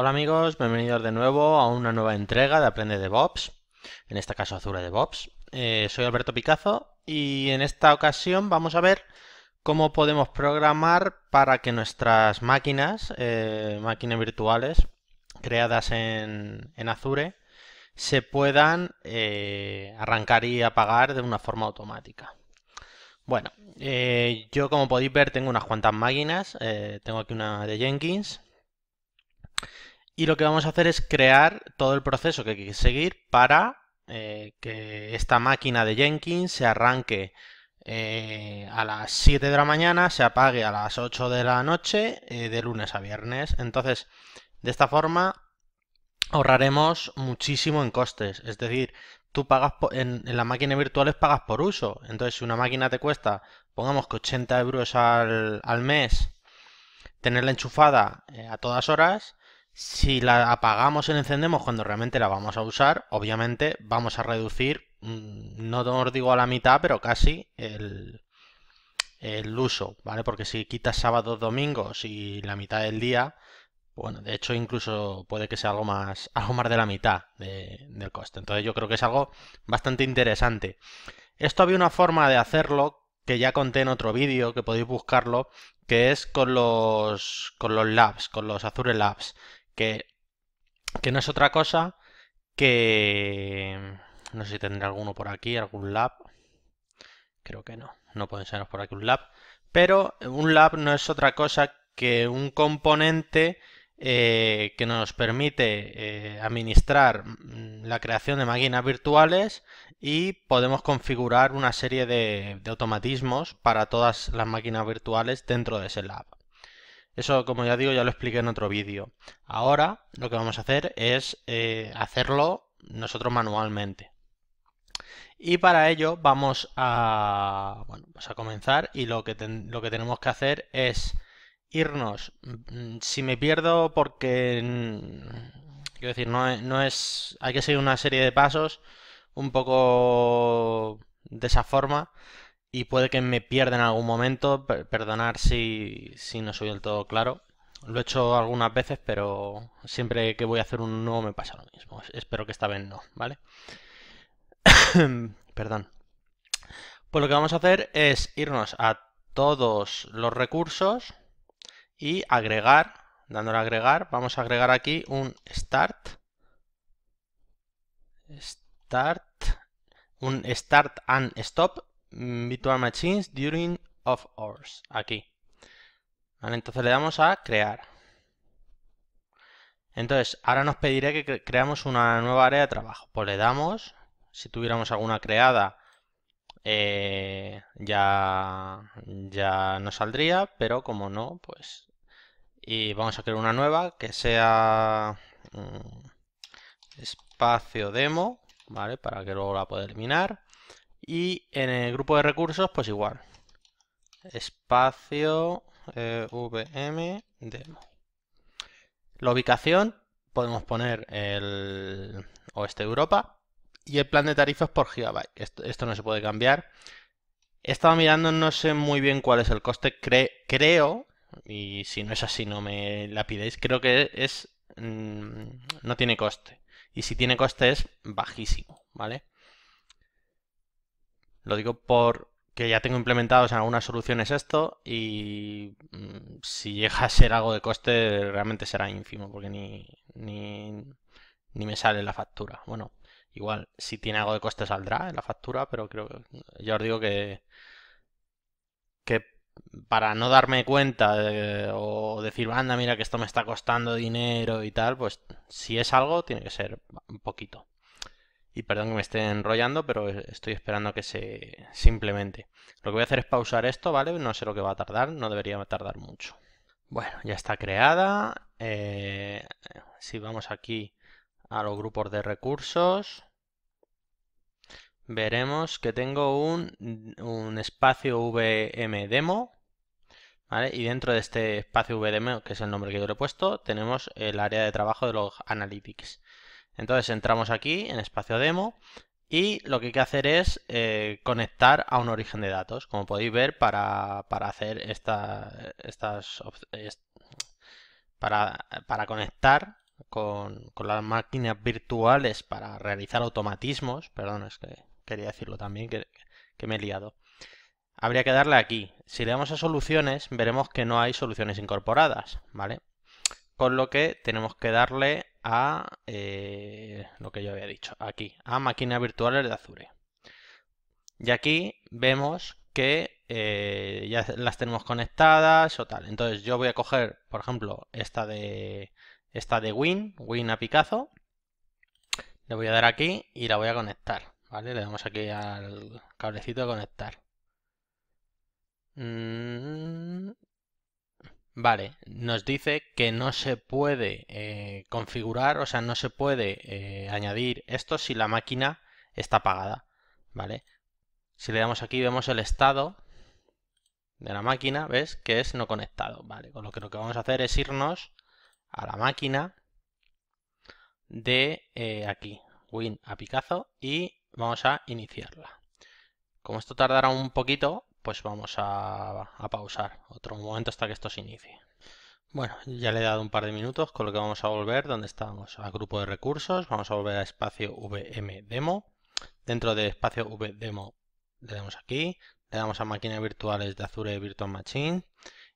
Hola amigos, bienvenidos de nuevo a una nueva entrega de Aprende DevOps, en este caso Azure DevOps. Eh, soy Alberto Picazo y en esta ocasión vamos a ver cómo podemos programar para que nuestras máquinas, eh, máquinas virtuales creadas en, Azure, se puedan eh, arrancar y apagar de una forma automática. Bueno, yo como podéis ver tengo unas cuantas máquinas, tengo aquí una de Jenkins, y lo que vamos a hacer es crear todo el proceso que hay que seguir para eh, que esta máquina de Jenkins se arranque eh, a las 7 de la mañana, se apague a las 8 de la noche, eh, de lunes a viernes. Entonces, de esta forma ahorraremos muchísimo en costes. Es decir, tú pagas en, en las máquinas virtuales pagas por uso. Entonces, si una máquina te cuesta, pongamos que 80 euros al, al mes, tenerla enchufada a todas horas, si la apagamos y la encendemos cuando realmente la vamos a usar, obviamente vamos a reducir, mm, no os digo a la mitad, pero casi el, el uso, ¿vale? Porque si quitas sábados, domingos y la mitad del día, bueno, de hecho incluso puede que sea algo más, algo más de la mitad del coste. Entonces yo creo que es algo bastante interesante. Esto había una forma de hacerlo que ya conté en otro vídeo, que podéis buscarlo, que es con los, con los labs, con los Azure Labs que, no es otra cosa que... No sé si tendrá alguno por aquí, algún lab. Creo que no, no puede ser por aquí un lab. Pero un lab no es otra cosa que un componente eh, que nos permite eh, administrar mm, la creación de máquinas virtuales y podemos configurar una serie de automatismos para todas las máquinas virtuales dentro de ese lab. Eso, como ya digo, ya lo expliqué en otro vídeo. Ahora lo que vamos a hacer es eh, hacerlo nosotros manualmente. Y para ello vamos a, bueno, pues a comenzar y lo que, lo que tenemos que hacer es irnos. Mm, si me pierdo porque, mm, quiero decir, no no es, hay que seguir una serie de pasos un poco de esa forma y puede que me pierda en algún momento, perdonar si, no soy del todo claro. Lo he hecho algunas veces, pero siempre que voy a hacer un nuevo me pasa lo mismo. Espero que esta vez no, ¿vale? Perdón. Pues lo que vamos a hacer es irnos a todos los recursos y agregar, dándole a agregar, vamos a agregar aquí un start. Start. Un start and stop Virtual Machines during of hours. Aquí. entonces le damos a crear. Entonces, ahora nos pedirá que creamos una nueva área de trabajo. Pues le damos, si tuviéramos alguna creada, eh, ya, ya nos saldría, pero como no, pues... Y vamos a crear una nueva que sea mm, espacio demo, ¿vale? Para que luego la pueda eliminar. Y en el grupo de recursos, pues igual. Espacio eh, VM demo. La ubicación, podemos poner el oeste de Europa. Y el plan de tarifas por gigabyte. Esto, no se puede cambiar. He estado mirando, no sé muy bien cuál es el coste. creo, y si no es así no me la pidéis, creo que es... Mm, no tiene coste. Y si tiene coste es bajísimo, ¿vale? Lo digo porque ya tengo implementados en algunas soluciones esto y mm, si llega a ser algo de coste realmente será ínfimo porque ni, ni, me sale la factura. Bueno, igual si tiene algo de coste saldrá en la factura, pero creo que ya os digo que, que para no darme cuenta o decir, anda, mira que esto me está costando dinero y tal, pues si es algo tiene que ser un poquito. Y perdón que me esté enrollando, pero estoy esperando que se simplemente. Lo que voy a hacer es pausar esto, ¿vale? No sé lo que va a tardar, no debería tardar mucho. Bueno, ya está creada. Eh, si vamos aquí a los grupos de recursos, veremos que tengo un, un espacio VM demo. ¿Vale? Y dentro de este espacio VDM, que es el nombre que yo le he puesto, tenemos el área de trabajo de los analytics. Entonces entramos aquí en espacio demo y lo que hay que hacer es eh, conectar a un origen de datos. Como podéis ver, para, hacer esta, estas para, para conectar con, las máquinas virtuales para realizar automatismos, perdón, es que quería decirlo también, que, que me he liado. Habría que darle aquí. Si le damos a soluciones, veremos que no hay soluciones incorporadas, ¿vale? Con lo que tenemos que darle a eh, lo que yo había dicho, aquí, a máquinas virtuales de Azure. Y aquí vemos que eh, ya las tenemos conectadas o tal. Entonces yo voy a coger, por ejemplo, esta de, esta de Win, Win a Picazo. Le voy a dar aquí y la voy a conectar. ¿vale? Le damos aquí al cablecito de conectar. Mm, vale, nos dice que no se puede eh, configurar, o sea, no se puede eh, añadir esto si la máquina está apagada. ¿Vale? Si le damos aquí vemos el estado de la máquina, ¿ves? Que es no conectado, ¿vale? Con lo que lo que vamos a hacer es irnos a la máquina de eh, aquí, Win a Picazo, y vamos a iniciarla. Como esto tardará un poquito, pues vamos a, pausar otro momento hasta que esto se inicie. Bueno, ya le he dado un par de minutos, con lo que vamos a volver donde estábamos, a grupo de recursos, vamos a volver a espacio VM demo. Dentro de espacio VM le damos aquí, le damos a máquinas virtuales de Azure Virtual Machine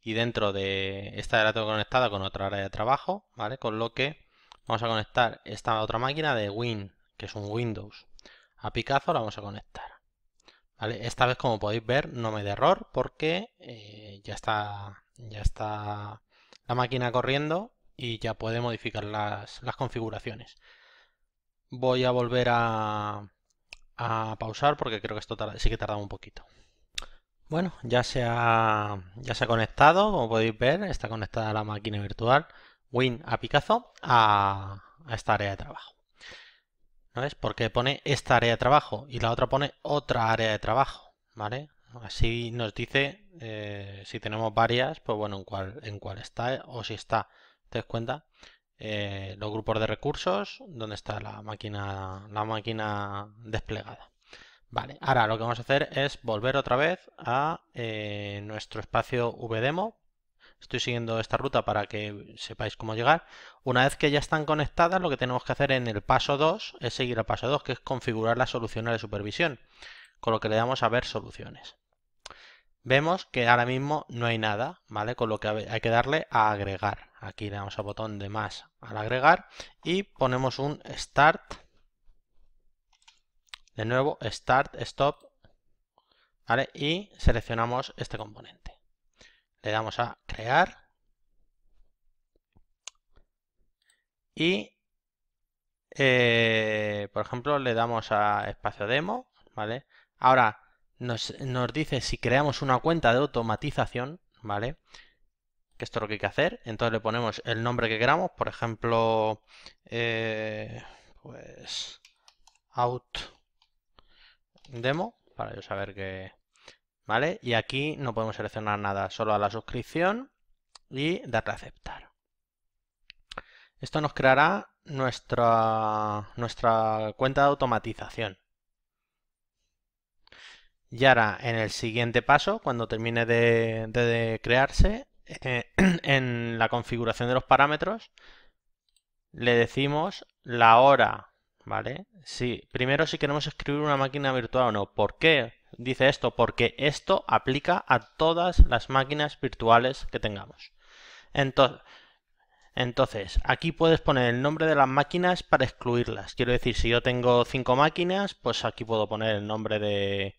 y dentro de esta la tengo conectada con otra área de trabajo, ¿vale? Con lo que vamos a conectar esta otra máquina de Win, que es un Windows, a Picasso la vamos a conectar. Esta vez, como podéis ver, no me da error porque eh, ya, está, ya está la máquina corriendo y ya puede modificar las, las configuraciones. Voy a volver a, a pausar porque creo que esto sí que tarda un poquito. Bueno, ya se, ha, ya se ha conectado, como podéis ver, está conectada la máquina virtual Win a Picasso a, esta área de trabajo. ¿No ves? Porque pone esta área de trabajo y la otra pone otra área de trabajo, ¿vale? Así nos dice eh, si tenemos varias, pues bueno, en cuál, en cuál está o si está. ¿Te das cuenta? Eh, los grupos de recursos, donde está la máquina, la máquina desplegada. Vale, ahora lo que vamos a hacer es volver otra vez a eh, nuestro espacio VDemo. Estoy siguiendo esta ruta para que sepáis cómo llegar. Una vez que ya están conectadas, lo que tenemos que hacer en el paso 2 es seguir al paso 2, que es configurar las soluciones de supervisión, con lo que le damos a ver soluciones. Vemos que ahora mismo no hay nada, ¿vale? Con lo que hay que darle a agregar. Aquí le damos al botón de más al agregar y ponemos un Start. De nuevo, Start, Stop. ¿Vale? Y seleccionamos este componente. Le damos a crear. Y, eh, por ejemplo, le damos a espacio demo. ¿Vale? Ahora, nos, dice si creamos una cuenta de automatización, ¿vale? Que esto es lo que hay que hacer. Entonces le ponemos el nombre que queramos, por ejemplo, eh, pues out demo, para yo saber que... ¿Vale? Y aquí no podemos seleccionar nada, solo a la suscripción y darle a aceptar. Esto nos creará nuestra, nuestra cuenta de automatización. Y ahora, en el siguiente paso, cuando termine de, crearse, eh, en la configuración de los parámetros, le decimos la hora, ¿vale? Sí, primero si queremos escribir una máquina virtual o no. ¿Por qué dice esto? Porque esto aplica a todas las máquinas virtuales que tengamos. Entonces, aquí puedes poner el nombre de las máquinas para excluirlas. Quiero decir, si yo tengo cinco máquinas, pues aquí puedo poner el nombre de,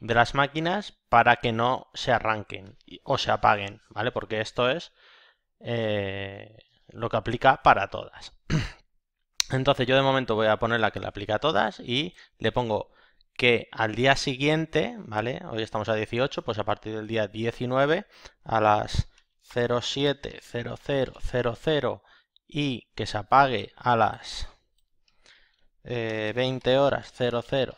de las máquinas para que no se arranquen o se apaguen, ¿vale? Porque esto es eh, lo que aplica para todas. Entonces yo de momento voy a poner la que le aplica a todas y le pongo que al día siguiente, ¿vale? Hoy estamos a 18, pues a partir del día 19 a las 070000 y que se apague a las 20 eh, horas 0000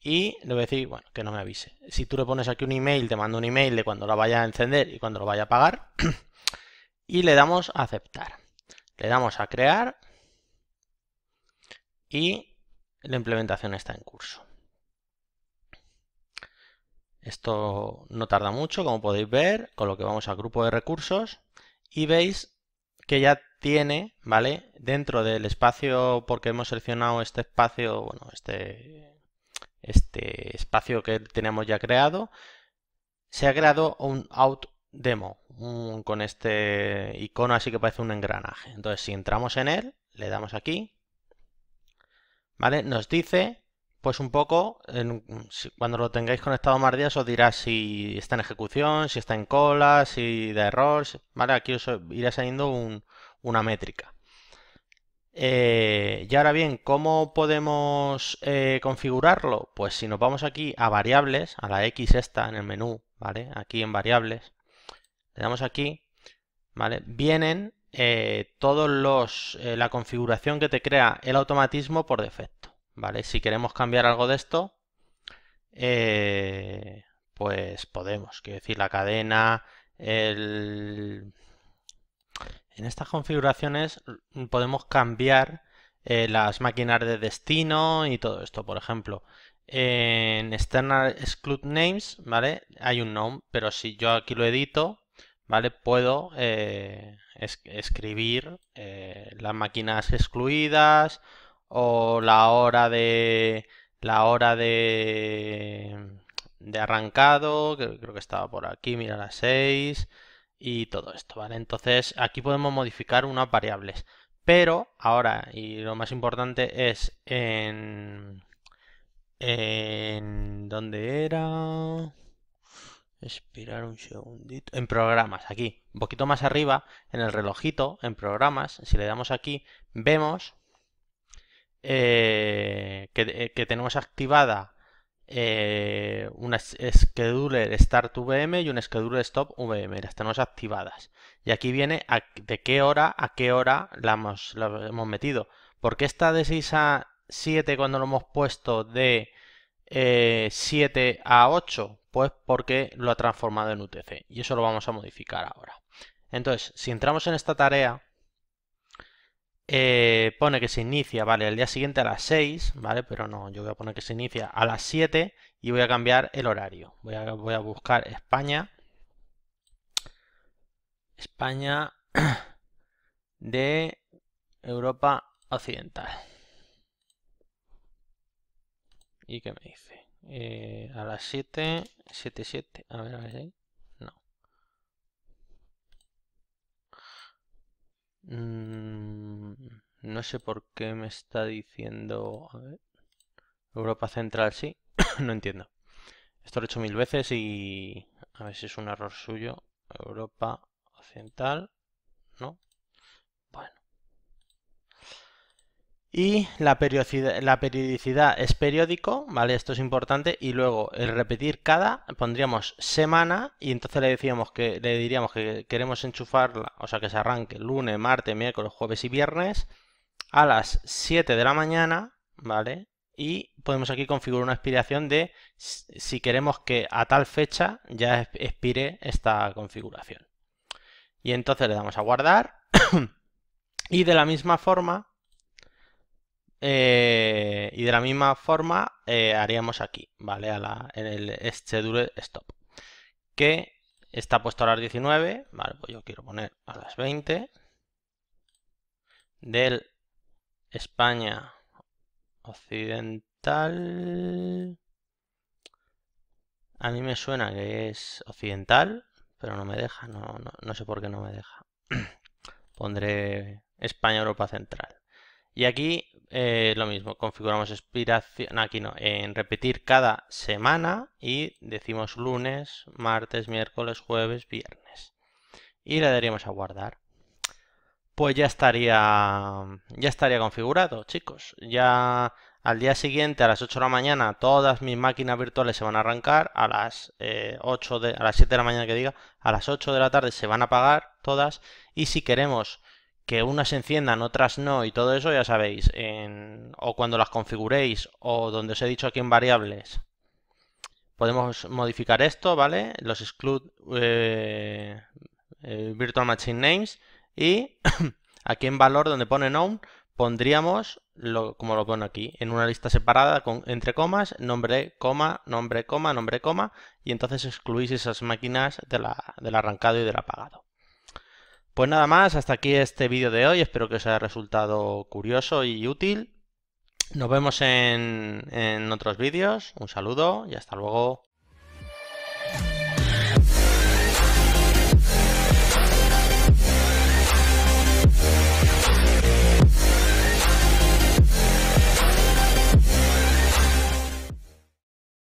y le voy a decir, bueno, que no me avise. Si tú le pones aquí un email, te mando un email de cuando la vaya a encender y cuando lo vaya a apagar. y le damos a aceptar. Le damos a crear y la implementación está en curso. Esto no tarda mucho, como podéis ver, con lo que vamos al grupo de recursos y veis que ya tiene, ¿vale? Dentro del espacio, porque hemos seleccionado este espacio, bueno, este, este espacio que tenemos ya creado, se ha creado un out demo con este icono así que parece un engranaje. Entonces, si entramos en él, le damos aquí, ¿vale? Nos dice, pues un poco, cuando lo tengáis conectado más días os dirá si está en ejecución, si está en cola, si da error, ¿vale? Aquí os irá saliendo una métrica. Eh, y ahora bien, ¿cómo podemos eh, configurarlo? Pues si nos vamos aquí a variables, a la X esta en el menú, ¿vale? Aquí en variables, le damos aquí, ¿vale? Vienen eh, todos los, la configuración que te crea el automatismo por defecto, ¿vale? Si queremos cambiar algo de esto, pues podemos, quiero decir, la cadena, el en estas configuraciones podemos cambiar eh, las máquinas de destino y todo esto. Por ejemplo, en external exclude names, ¿vale? Hay un nome, pero si yo aquí lo edito, ¿vale? Puedo eh, escribir eh, las máquinas excluidas o la hora de la hora de de arrancado, que creo que estaba por aquí, mira las 6 y todo esto, ¿vale? Entonces aquí podemos modificar unas variables. Pero ahora, y lo más importante es en... en ¿Dónde era? Esperar un segundito. En programas, aquí. Un poquito más arriba, en el relojito, en programas, si le damos aquí, vemos eh, que, que tenemos activada eh, un scheduler start VM y un scheduler stop VM. Las tenemos activadas. Y aquí viene de qué hora a qué hora la hemos, hemos metido. porque está de 6 a 7 cuando lo hemos puesto de 7 eh, a 8? Pues porque lo ha transformado en UTC. Y eso lo vamos a modificar ahora. Entonces, si entramos en esta tarea, eh, pone que se inicia, vale, el día siguiente a las 6, ¿vale? Pero no, yo voy a poner que se inicia a las 7 y voy a cambiar el horario. Voy a, voy a buscar España. España de Europa Occidental. ¿Y qué me dice? Eh, a las 7, 7, 7. A ver, a ver, no. Mm, no sé por qué me está diciendo... A ver. Europa Central sí. no entiendo. Esto lo he hecho mil veces y... A ver si es un error suyo. Europa Occidental. ¿No? Bueno. Y la periodicidad, es periódico, ¿vale? Esto es importante. Y luego el repetir cada, pondríamos semana y entonces le decíamos que le diríamos que queremos enchufarla, o sea que se arranque lunes, martes, miércoles, jueves y viernes a las 7 de la mañana, ¿vale? Y podemos aquí configurar una expiración de si queremos que a tal fecha ya expire esta configuración. Y entonces le damos a guardar. y de la misma forma eh, y de la misma forma eh, haríamos aquí, ¿vale? en el schedule stop. Que está puesto a las 19, ¿vale? Pues yo quiero poner a las 20 del España occidental. A mí me suena que es occidental, pero no me deja, no, no sé por qué no me deja. Pondré España Europa Central. Y aquí eh, lo mismo, configuramos expiración, aquí no, en repetir cada semana y decimos lunes, martes, miércoles, jueves, viernes. Y le daríamos a guardar. Pues ya estaría, ya estaría configurado, chicos. Ya al día siguiente, a las 8 de la mañana, todas mis máquinas virtuales se van a arrancar. A las, 8 eh, de, a las 7 de la mañana que diga, a las 8 de la tarde se van a apagar todas. Y si queremos que unas se enciendan, otras no y todo eso ya sabéis, o cuando las configuréis o donde os he dicho aquí en variables, podemos modificar esto, ¿vale? Los exclude eh, eh, virtual machine names y aquí en valor donde pone known pondríamos, como lo pone aquí, en una lista separada con, entre comas, nombre, coma, nombre, coma, nombre, coma y entonces excluís esas máquinas del arrancado y del apagado. Pues nada más, hasta aquí este vídeo de hoy. Espero que os haya resultado curioso y útil. Nos vemos en, otros vídeos. Un saludo y hasta luego.